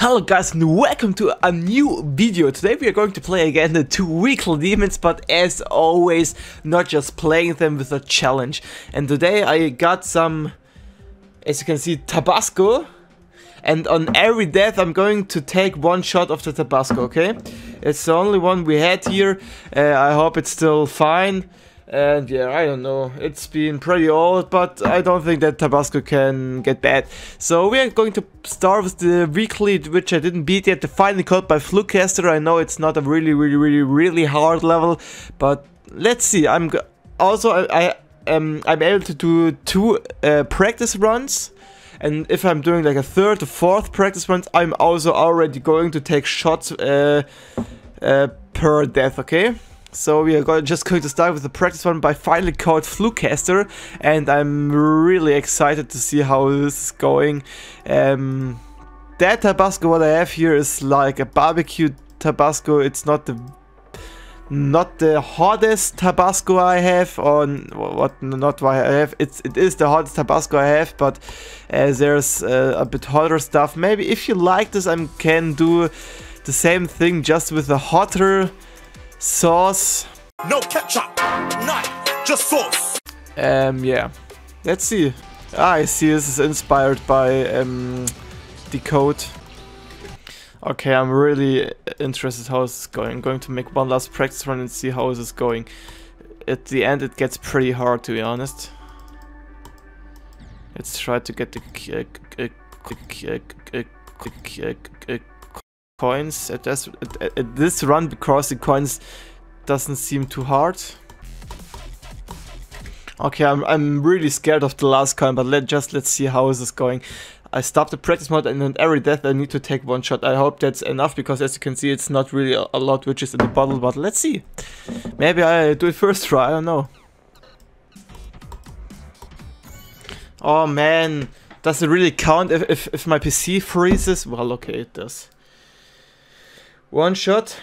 Hello guys and welcome to a new video. Today we are going to play again the two weekly demons, but as always, not just playing them with a challenge. And today I got some, as you can see, Tabasco. And on every death I'm going to take one shot of the Tabasco, okay? It's the only one we had here. Uh, I hope it's still fine. And yeah, I don't know. It's been pretty old, but I don't think that Tabasco can get bad. So we are going to start with the weekly, which I didn't beat yet. The final code by Flukecaster. I know it's not a really, really, really, really hard level, but let's see. I'm also I, I um I'm able to do two uh, practice runs. And if I'm doing like a third or fourth practice run, I'm also already going to take shots uh, uh, per death, okay? So we are just going to start with the practice one by finally called Flukecaster and I'm really excited to see how this is going. Um, that Tabasco what I have here is like a barbecue Tabasco, it's not the not the hottest Tabasco I have, or what? Not why I have. It's it is the hottest Tabasco I have, but uh, there's uh, a bit hotter stuff. Maybe if you like this, I can do the same thing just with a hotter sauce. No ketchup, not just sauce. Um, yeah. Let's see. Ah, I see this is inspired by um, Decode. Okay, I'm really interested how this is going. I'm going to make one last practice run and see how this is going. At the end it gets pretty hard to be honest. Let's try to get the coins at this, at, at this run because the coins doesn't seem too hard. Okay, I'm, I'm really scared of the last coin, but let just let's see how is this is going. I stopped the practice mode and in every death I need to take one shot. I hope that's enough because as you can see it's not really a, a lot which is in the bottle, but let's see. Maybe I do it first try, I don't know. Oh man, does it really count if, if, if my PC freezes? Well, okay, it does. One shot.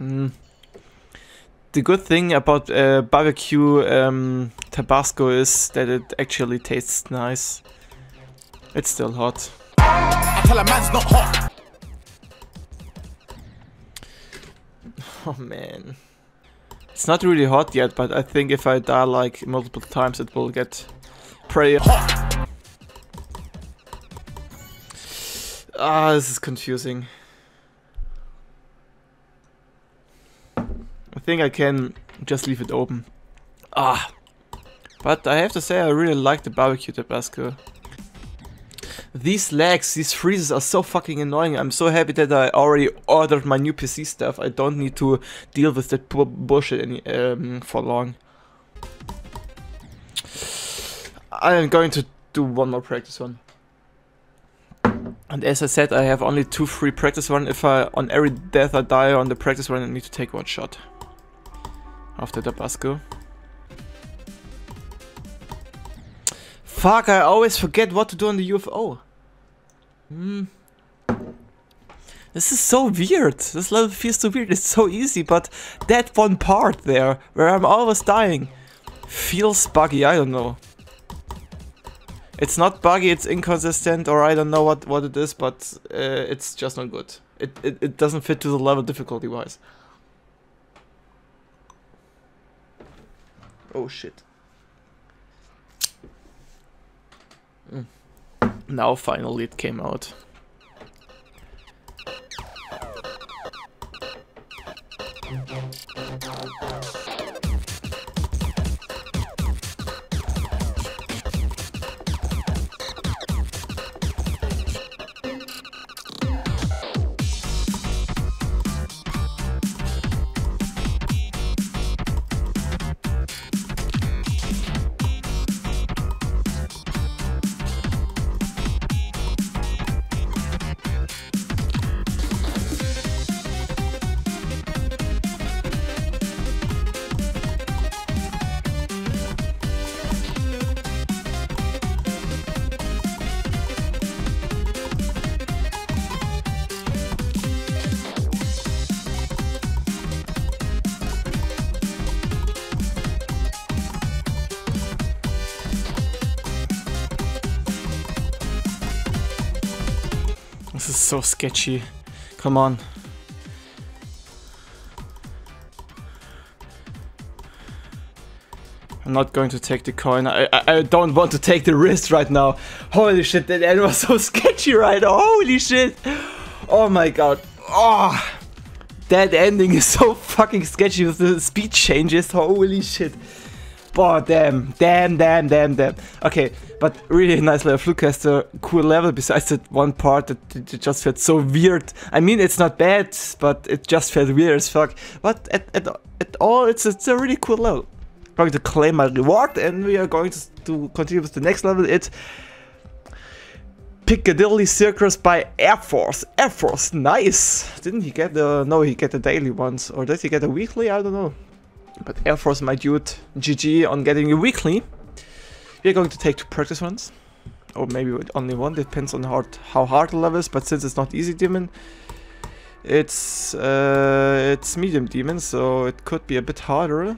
Mm. The good thing about uh, barbecue um, Tabasco is that it actually tastes nice. It's still hot. I tell a man's not hot. Oh man. It's not really hot yet, but I think if I die like multiple times it will get pretty hot. Ah, this is confusing. I think I can just leave it open. Ah. But I have to say I really like the barbecue Tabasco. These lags, these freezes are so fucking annoying. I'm so happy that I already ordered my new PC stuff. I don't need to deal with that bullshit any, um, for long. I am going to do one more practice one. And as I said, I have only two free practice run. If I on every death I die on the practice run, I need to take one shot. After Tabasco. Fuck, I always forget what to do on the UFO. Hmm. This is so weird. This level feels so weird. It's so easy, but that one part there, where I'm always dying, feels buggy. I don't know. It's not buggy, it's inconsistent, or I don't know what, what it is, but uh, it's just not good. It, it, it doesn't fit to the level difficulty-wise. Oh shit. Mm. Now finally it came out. So sketchy. Come on. I'm not going to take the coin. I, I, I don't want to take the risk right now. Holy shit, that end was so sketchy right now. Holy shit. Oh my god. Oh, that ending is so fucking sketchy with the speed changes. Holy shit. Oh, damn. Damn, damn, damn, damn. Okay, but really nice level. Flukecaster, cool level, besides that one part that just felt so weird. I mean, it's not bad, but it just felt weird as fuck. But at, at, at all, it's, it's a really cool level. going to claim my reward, and we are going to, to continue with the next level. It's Piccadilly Circus by Air Force. Air Force, nice. Didn't he get the... No, he get the daily ones. Or did he get the weekly? I don't know. But Air Force, my dude, GG on getting a weekly. We're going to take two practice runs. Or maybe only one, depends on hard, how hard the level is. But since it's not easy demon, it's uh, it's medium demon, so it could be a bit harder.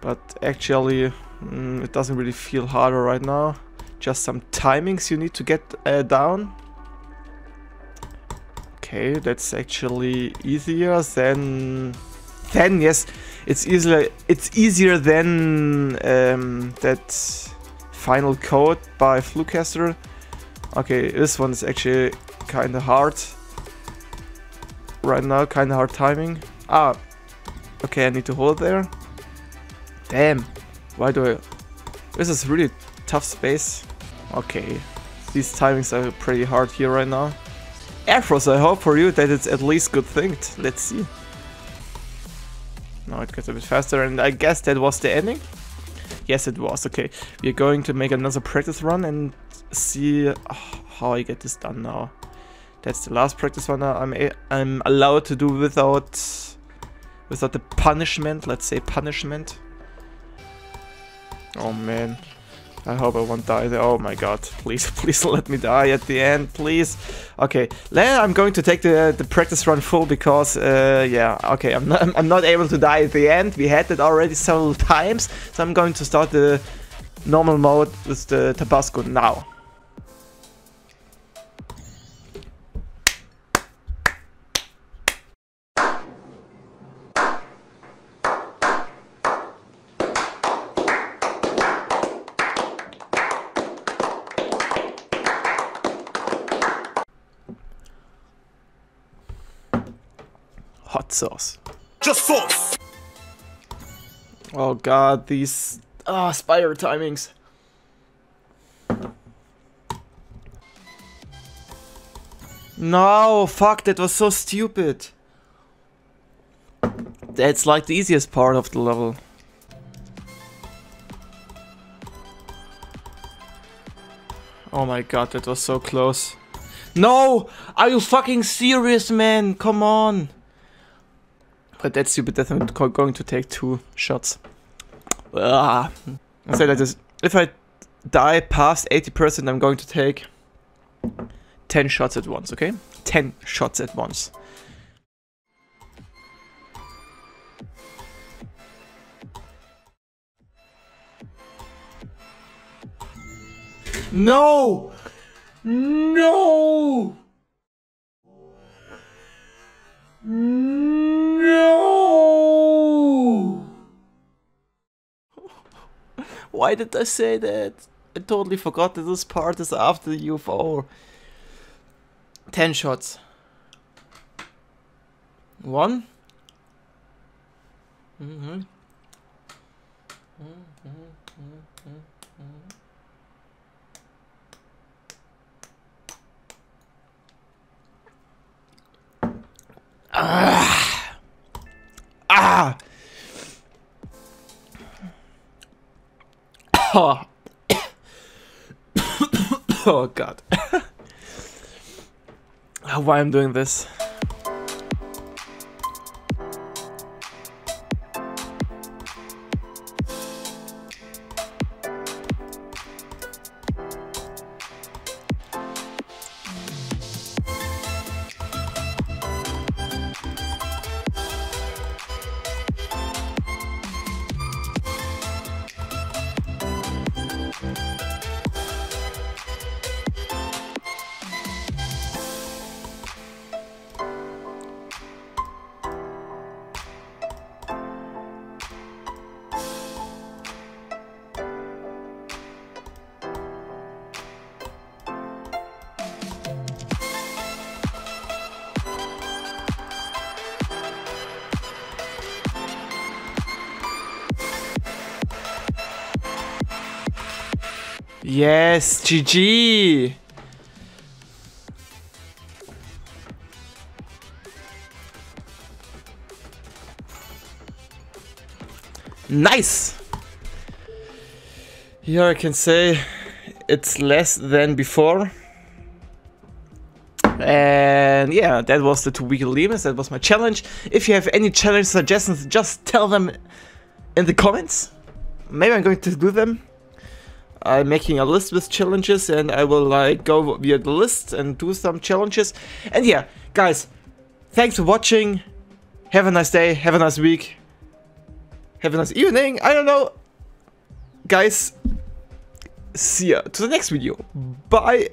But actually, mm, it doesn't really feel harder right now. Just some timings you need to get uh, down. Okay, that's actually easier than... Then, yes, it's easier, it's easier than um, that final code by Flukecaster. Okay, this one is actually kinda hard. Right now, kinda hard timing. Ah, okay, I need to hold there. Damn, why do I... This is really tough space. Okay, these timings are pretty hard here right now. Afros, I hope for you that it's at least good thinked. Let's see. Now it gets a bit faster and I guess that was the ending? Yes, it was. Okay, we're going to make another practice run and see oh, how I get this done now. That's the last practice run I'm, I'm allowed to do without without the punishment, let's say punishment. Oh man. I hope I won't die there. Oh my god. Please, please let me die at the end, please. Okay, then I'm going to take the, the practice run full because, uh, yeah, okay, I'm not, I'm not able to die at the end. We had that already several times, so I'm going to start the normal mode with the Tabasco now. Hot sauce. Just sauce. Oh god, these ah spider timings. No, fuck, that was so stupid. That's like the easiest part of the level. Oh my god, that was so close. No! Are you fucking serious, man? Come on! But that's stupid that I'm going to take two shots. Ah. I say like this. If I die past 80%, I'm going to take 10 shots at once, okay? 10 shots at once. No! No! No! Why did I say that? I totally forgot that this part is after the UFO. 10 shots. One. Mm -hmm. Mm -hmm. Oh, oh god. Why I'm doing this? Yes, GG. Nice! Here I can say it's less than before. And yeah, that was the two weekly demons. That was my challenge. If you have any challenge suggestions, just tell them in the comments. Maybe I'm going to do them. I'm making a list with challenges and I will like go via the list and do some challenges. And yeah, guys, thanks for watching. Have a nice day. Have a nice week. Have a nice evening. I don't know. Guys, see ya to the next video. Bye.